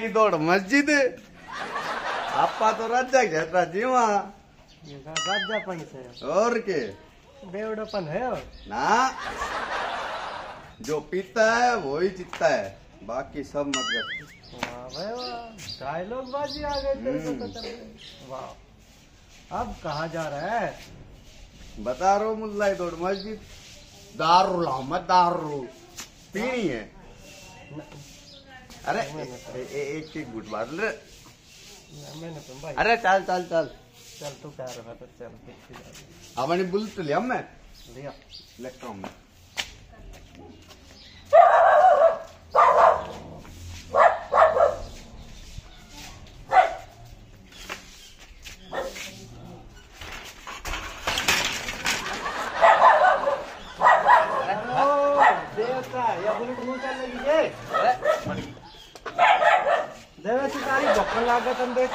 की दौड़ मस्जिद। आपा तो राजा घेता जीवा ये राजापन से। और के? बेवड़ापन है और? ना। जो पीता है वो ही जीतता है। बाकी सब मतलब वाह डायलॉग बाजी आ गए हम्म। वाह। अब कहा जा रहा है? बता रहा हूँ मुल्ला दौड़ मस्जिद। दारू लाओ मत दारू पीनी है अरे एक एक गुट मार ले। तो अरे चल चल चल। चल तू कह रहा था? चल जा। बुलट लिया मैं। लिया। लेता हूँ मैं ओ, देवता या बुलेट मुँह चल लगी ये देवाची तारी भक्कन लागत आणि देख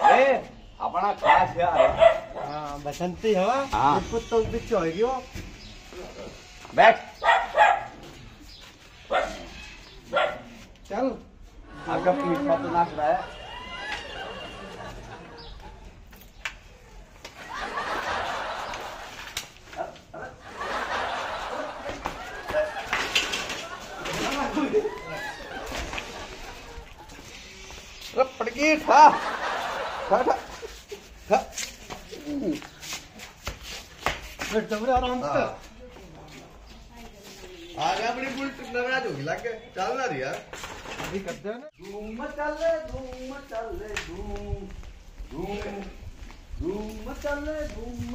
काय ए अपना खास यार। हा बसंती हवा हाँ। कुत्तो बिच होगी वो बैठ चल आपका पीठ में तो नाच रहा है अरे पड़की ठा ठा ठा ठा बड़े आराम से हाँ। आगे अपनी बुलट नाराज़ होगी लागे चल ना रही यार। अभी करते हैं ना। धूम चले धूम चले धूम धूम। धूम धूम चले धूम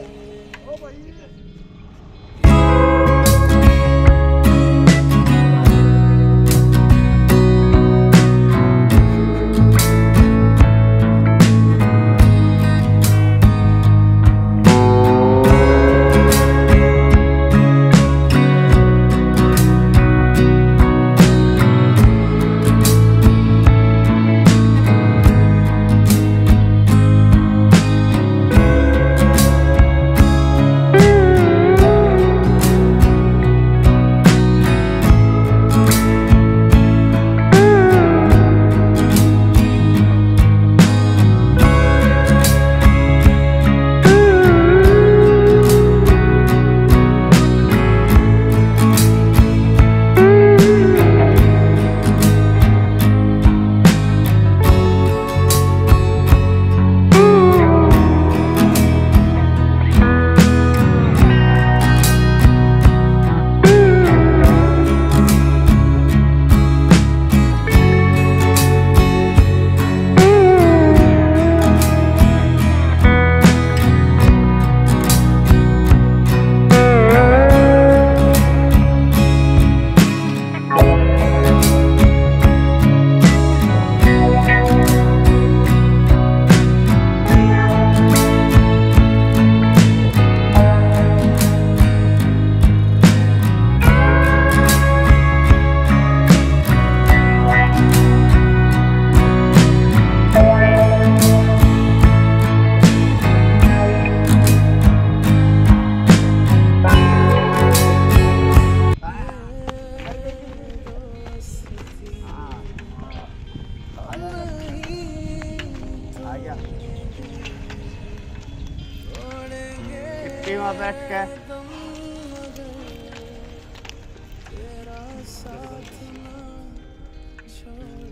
बैठ के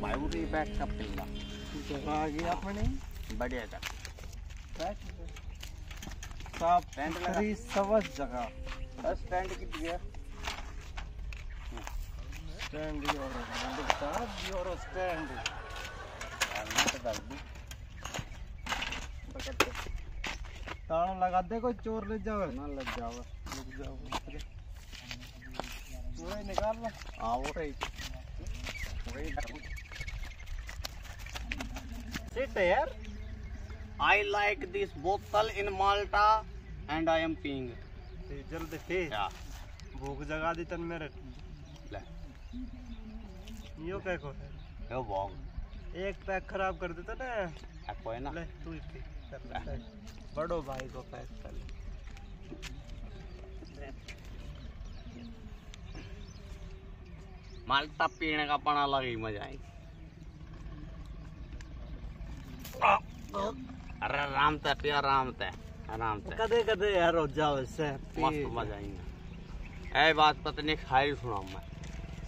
बायूरी बैठ का पिल्ला आ गई अपनी बढ़िया था। साफ़ टेंट लगा। सवस जगह। बस स्टैंड की दिया स्टैंड योरो साहब योरो स्टैंड ताला लगा दे कोई चोर ले जावे। ना लग जाओ रुक जाओ पूरा निकाल लो। आओ वही सिट यार I like this bottle in Malta and I am peeing. ते जल्दी Yeah. भूख जगा दी तन मेरे। ले। यो क्या को यो बॉग एक पैक खराब कर देता ना है ना। ले तू ही पी कर ले पैक। बड़ो भाई को पैक कर ले माल्टा पीने का पना अलग ही मज़ा आएगी अरे आराम से पियो आराम से आराम से। कदे कदे यार हो जाओ से मस्त मज़ा आएगा ए बात पत्नी खाई सुनाऊ मैं।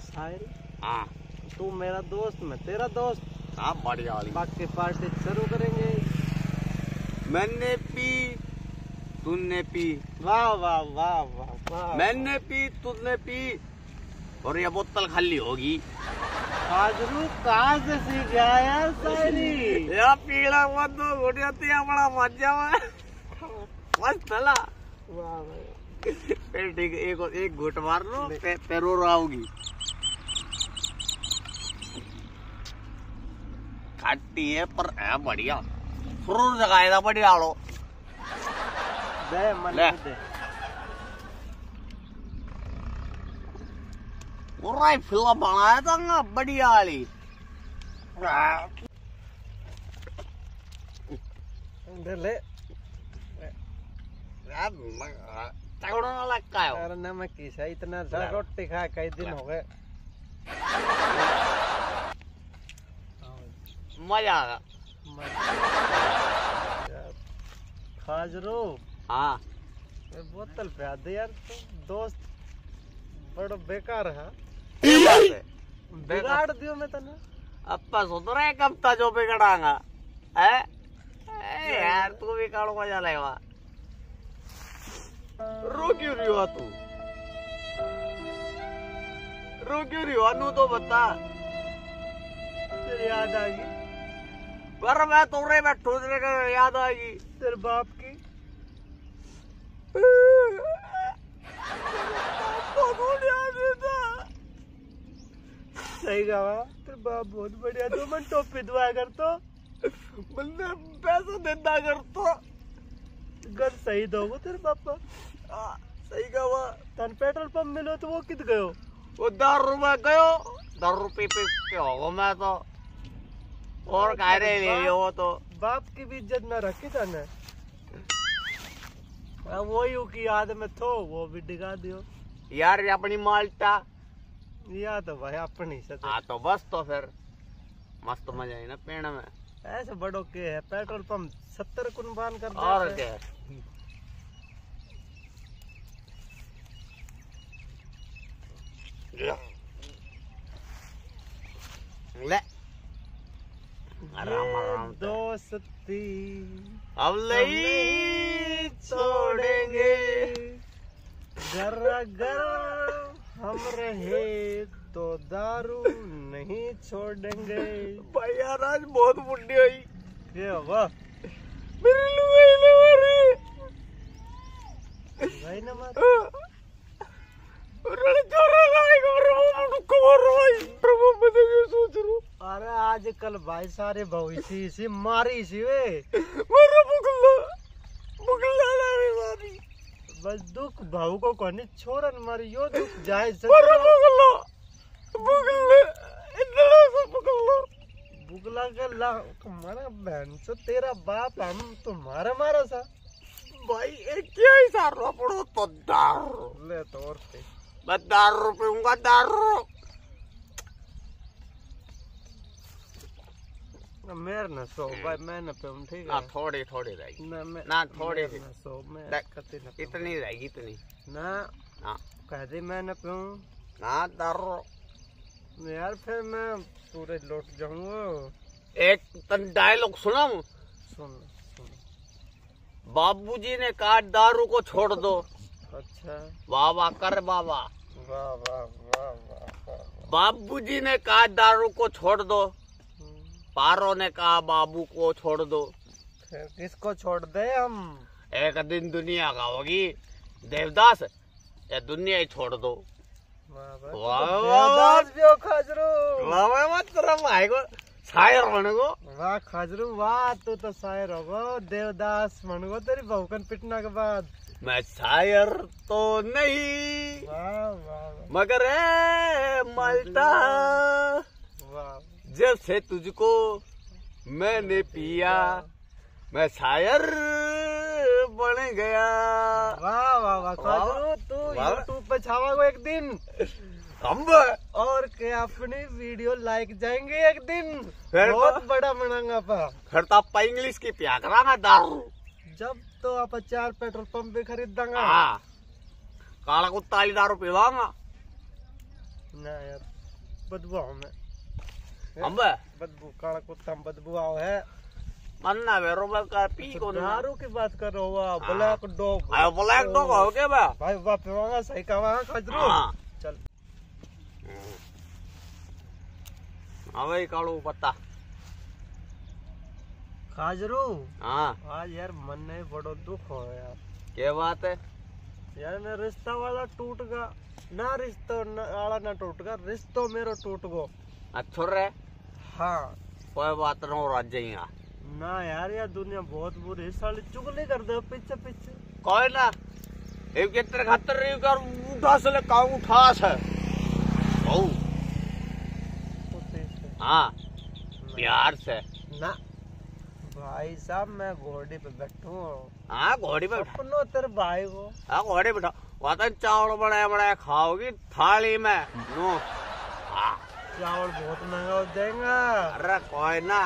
शायरी हाँ। तू मेरा दोस्त मैं तेरा दोस्त। हाँ बढ़िया वाली। बाकी पार्टी शुरू करेंगे। मैंने पी तूने पी। वाह वाह वाह वाह मैंने पी तूने पी। और ये बोतल खाली होगी। हाजरू कहाँ से सीख गया शायरी या पीला मत दो घुटियाती बड़ा मज़ा मस्त चला फिर ठीक एक एक घुट मार लो पे, पेरो आओगी। खाटी है पर है बढ़िया। सुरूर जगाए था बढ़िया लो दे मन दे पूरा फ़िल्म बनाया था ना वाली दे ले तगड़ा ना लगता है अरे नमक की सही इतना सा रोटी खा कई दिन हो गए मज़ा आ गया खाजरू। हाँ। बोतल पे आ दे यार तू दोस्त बड़ा बेकार है। बिगाड़ दियो मैं तने अप्पा सुधरा है कब था जो बिगड़ांगा है? ए यार तू भी काड़ो मज़ा लेगा। रो क्यों रही हो तू? रो क्यों रही हो? नू तो बता। तेरी याद आ गई? पर मैं तुरे बैठू तेरे को याद आएगी तेरे बाप की? सही कहा तेरे बाप बहुत बढ़िया। तो मैं टोपी दुआ कर तो बंदे पैसा देता कर तो घर सही दोगो तेरे पापा? सही कहा। तन पेट्रोल पंप मिलो तो वो कित गयो? वो दारू में गयो। दारू पी पी के मैं तो। और कह रहे ले लियो वो तो। बाप की भी इज़्ज़त न रखी तने। अब वो यू की याद में थो वो भी डिगा दियो। यार ये अपनी माल्टा। या तो भाई अपनी से हाँ तो बस तो फिर। मस्त मज़ा आई ना पेड़ में। ऐसे बड़ो के है पेट्रोल पंप सत्तर कुर्बान कर और क्या। हैं। ले। आराम ये दोस्ती अब नहीं छोड़ेंगे। घर अगर हम रहे तो दारू नहीं छोड़ेंगे। भाई यार आज बहुत बुढ़ी हुई। ये होगा मेरी लुगाई ले भाई ना प्रभु मैं तो ये सोच रहा अरे आजकल भाई सारे भविष्य सी मारी सी वे। मेरा बुगला बुगला लाए मारी बस दुख भाव को कोनी छोरन मारी यो दुख जाए मेरा बुगला बुगला इतना सा बुगला बुगला के ला तुम्हारा बहन से तेरा बाप हम तुम्हारा मारा सा। भाई एक क्या ही सारा पड़ो तो दारू ले तो और पे मैं दारू पीऊँगा दारू मेरे न सो भाई मैं न पीऊं ठीक ना है थोड़ी थोड़ी रहेगी ना मैं ना, थोड़ी सी। न सो मैं न। इतनी रहेगी इतनी ना हाँ कह दी मैं न पीऊं ना दारू यार फिर मैं पूरे लौट जाऊँगा एक तन डायलॉग सुना सुन सुन बाबूजी ने कहा दारू को छोड़ दो अच्छा वाह वाह कर बाबा वाह बाबूजी ने कहा दारू को छोड़ दो हम्म, पारो ने कहा बाबू को छोड़ दो किसको छोड़ दे हम एक दिन दुनिया का होगी देवदास ये दुनिया ही छोड़ दो हो भाई को शायर वाह खाजरू वाह तू तो शायर होगो देवदास मनगो तेरी बहुकन पिटना के बाद मैं शायर तो नहीं। मगर ए माल्टा। जब से तुझको मैंने पिया मैं शायर बन गया। वाह वाह वाह। खाजरू तू। यूट्यूब पे छावागो एक दिन। हम और के अपनी वीडियो लाइक जाएँगे एक दिन। फिर बहुत तो- बड़ा बनांगा पा। फिर तो आप इंग्लिश की पिया कराना दारू जब तो आप चार पेट्रोल पंप भी खरीद देंगे हाँ। काला कुत्ता ही दारू पीवांगा ना यार बदबू आओ में। अम्बे बदबू काला कुत्ता बदबू आओ है? मन्ना वेरो बस का पी अच्छा, को दारू की बात कर रहा हुआ हाँ। Black dog. आयो ब्लैक डॉग हो गया बा। भाई वा पीवांगा सही का वहाँ खजरू चल। अबे कालो पत्ता। खाजरू हाँ। आज यार मन में बड़ो दुख हो यार। के बात है? यार मेरा रिश्ता वाला टूट गया ना रिश्ता वाला ना टूट गया रिश्तो मेरो टूट गो अच्छो रे हाँ। कोई बात न राज जाएगा। ना यार यार दुनिया बहुत बुरी है साली चुगली कर दे पीछे पीछे। कोई ना। एक कितने खातर रही कर उठा से ले काम उठा से। ओ हाँ। प्यार से। ना। भाई साहब मैं घोड़ी पे बैठू। हाँ घोड़ी पे बैठा। अपनो तेरे भाई को। हाँ घोड़ी पे बैठा। वतन चावल बनाया बनाया खाओगी थाली में। नो। हाँ। चावल बहुत महँगा हो जाएगा। अरे कोई ना।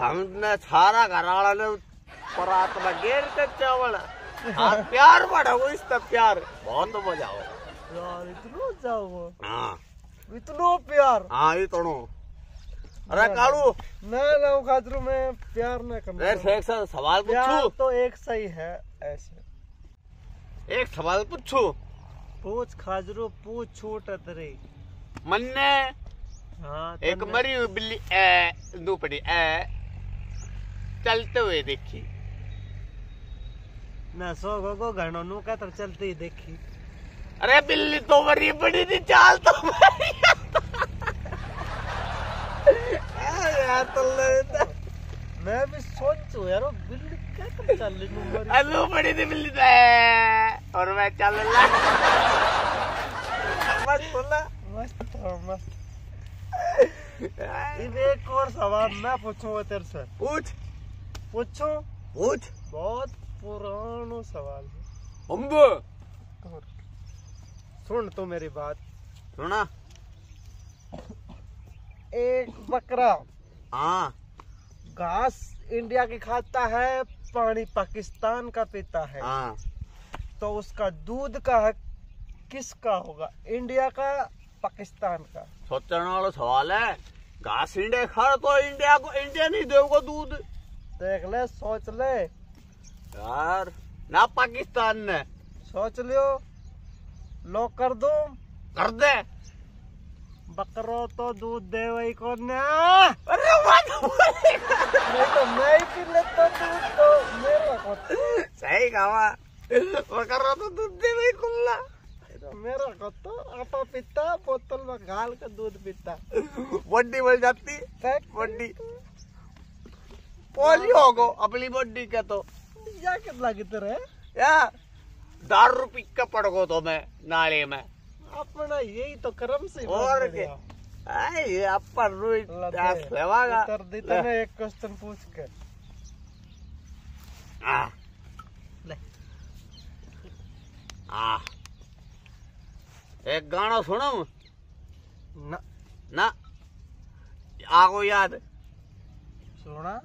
हमने सारा घर वाला ने परात में गेर के चावल। हाँ प्यार बढ़ो इससे प्यार। बहुत मज़ा हो यार इतना जाओ हाँ। इतना प्यार। हाँ तो अरे कालू। ना ना खाजरू में प्यार ना करना। एक सा- सवाल प्यार पूछू तो एक सही है ऐसे। एक सवाल पूछू? पूछ खाजरू पूछ छूट तेरी मन्ने। हाँ एक मरी हुई बिल्ली ए पड़ी ए चलते हुए देखी। ना सो गो गो घणो नु का तर चलती ही देखी। अरे बिल्ली तो मरी पड़ी थी चाल तो मरी। यार तो मैं भी सोचू यार बिल्ली क्या कर चल रही नु मरी अभी थी बिल्ली तो और मैं चल ला बस बोला। मस्त मस्त। एक और सवाल मैं पूछूँगा तेरे से? पूछ। पूछूँ? पूछ। बहुत पुरानो सवाल है। अम्बो सुन तू मेरी बात। सुना। एक बकरा। हाँ। घास इंडिया की खाता है पानी पाकिस्तान का पीता है। हाँ। तो उसका दूध का हक किसका होगा? इंडिया का पाकिस्तान का? सोचने वाला सवाल है घास इंडिया खा तो इंडिया को इंडिया नहीं देगा दूध। देख ले सोच ले। यार ना पाकिस्तान ने। सोच लियो लो कर दो? कर दे। बकरो तो दूध दे वही को ना। अरे। नहीं तो मैं पी लेता दूध तो मेरा को सही कहा। वो कर रहा था दूध भाई खुल्ला मेरा को तो आपा पीता बोतल में गाल का दूध पीता। बड्डी बन जाती। बड्डी। पोलियो को अपनी बड्डी के तो। या कितना कितने या दारू पी के पड़ गो तो मैं नाले में। अपना यही तो कर्म से और ये अपन रुई सेवागा उत्तर दी तने एक क्वेश्चन पूछ के। आ। ले। आ। एक गाना सुनो ना। ना। आगो याद। सुना?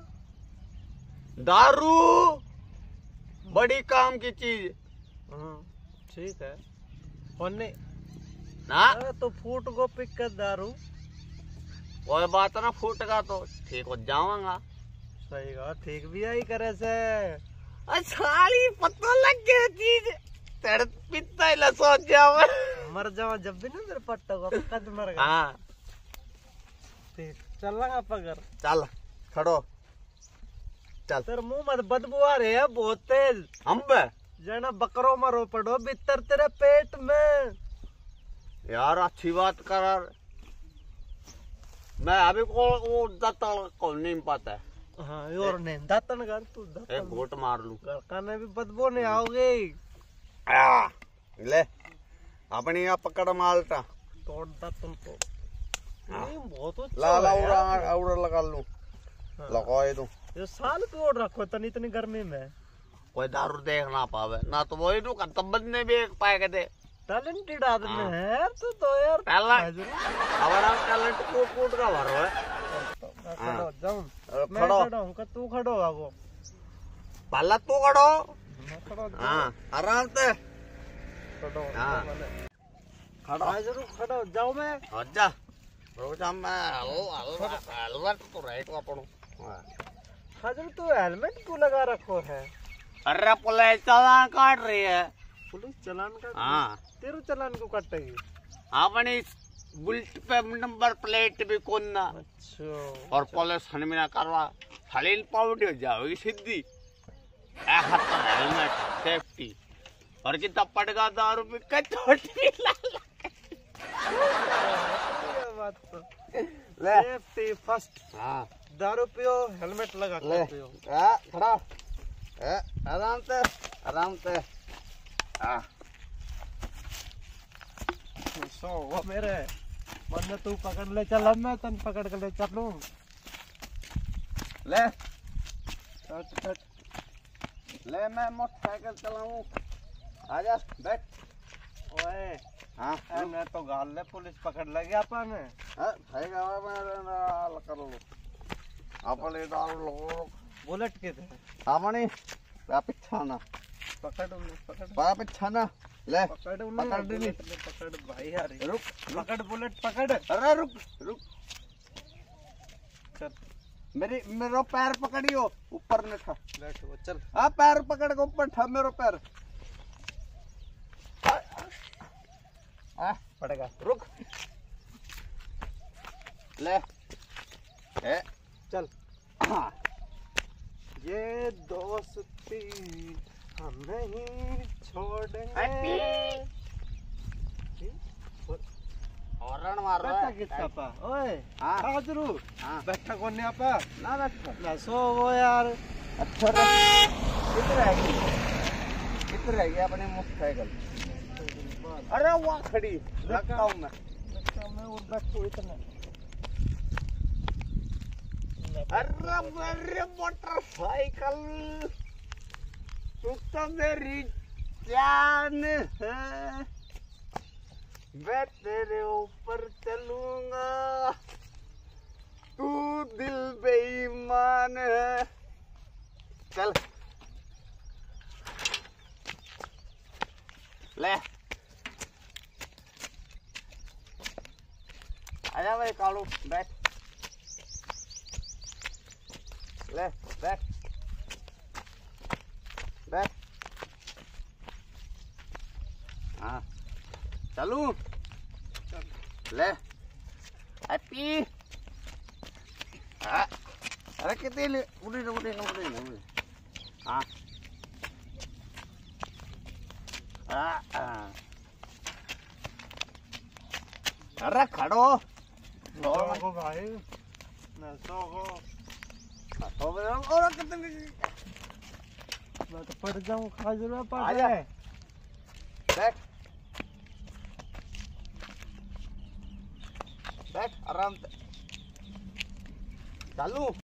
दारू। बड़ी काम की चीज़। हम्म, ठीक है। होने ना? तो फूट गो पिक कर दारू। कोई बात ना फूटगा तो ठीक हो जाऊँगा। सही कहा ठीक भी आई करे से। साली पता लग गया चीज़। तेरे पिता ही सोच जाओ मर जाओ जब भी ना मेरे पट्टा को कद मर गया। हाँ। ठीक चल लगा पगर चल खड़ो। चल। तेरे मुँह मत बदबू आ रही है बहुत तेज। अम्ब जना बकरो मरो पड़ो भीतर तेरे पेट में। यार अच्छी बात कर। मैं अभी को वो दत्ता को नहीं पता है। हाँ और नहीं दातन कर तू एक दातन घोट मार लू। कर खाने भी बदबू नहीं आओगे। आ, ले अपनी यहाँ पकड़ मालटा। तोड़ दातन को। ये बहुत अच्छा ला ला है उड़ा। उड़ा लगा लू। हाँ। लगाए तू ये साल तोड़ रखो इतनी इतनी गर्मी में। कोई दारू देख ना पावे। ना तो वही नु का तब ने भी एक पाए के दे। टैलेंटेड आदमी हाँ। है तू तो यार हमारा टैलेंट कूट कूट का भरो है मैं। खड़ा जाऊँ मैं खड़ो खड़ा का तू खड़ो आगो पहला तू खड़ो मैं खड़ा हो आराम से खड़ा हो। खड़ो जाऊँ मैं रुक जा मैं हलो हलो हलवा तो राइट का पड़ो हाँ। तू हेलमेट क्यों लगा रखो है अरे पुलिस चालान काट रही है पुलिस चलान का हाँ। तेरे चलान को कटेगी। अपनी बुलेट पे नंबर प्लेट भी कौन ना अच्छा। और पुलिस हनमिना करवा हलील पाउडी हो जाओगी सीधी हेलमेट सेफ्टी और कितना पड़गा दारू भी कचोटी बात तो सेफ्टी फ़र्स्ट हाँ। दारू पियो हेलमेट लगा के पियो। खड़ा। आराम से आराम से। आ, सो वो मेरे वरना तू पकड़ ले चल अब मैं तन पकड़ के ले चलूँ ले। चट चट ले मैं मोटरसाइकिल चलाऊं। आजा बैठ। ओए। हाँ मैं तो गाल ले पुलिस पकड़ लगे अपन। हाँ, सही मैं कर लो। आपण ये दारू लो। बुलेट के थे आपणी पा पकड़ पकड़। पा पिछा ना ले। पकड़ पकड़ ने पकड़ भाई यार। रुक पकड़ बुलेट पकड़। अरे रुक रुक। चल। मेरी मेरा पैर पकड़ियो ऊपर न था। बैठ वो चल। हाँ पैर पकड़ के ऊपर था मेरा पैर। आ, पड़ेगा। रुक। ले। ए चल। हाँ। ये दोस्ती हम नहीं छोड़ेंगे हॉर्न मार रहा है। कितना पा? ओए हाँ। हाँ। बैठा कौन आपा ना बैठ। ना सो वो यार। अच्छा रे कितने रहेगी कितने रहेगी अपनी मोटरसाइकिल अरे वहाँ खड़ी। लगता हूँ मैं। मैं उठ बैठू इतना। अरे मेरी मोटरसाइकिल। मेरी जान है। मैं तेरे ऊपर चलूँगा। तू दिल बेईमान है। चल। ले। आजा भाई कालू, बैठ। ले, बैठ। हाँ। चलू? ले। हैप्पी अरे कितने ले उड़ी ना उड़ी ना उड़ी ना उड़ी। हाँ। अरे खड़ो। भाई। मैं सो तो और कितने मैं तो पड़ जाऊँ हाजरू पड़ आजा। जाए बैठ बैठ आराम से चालू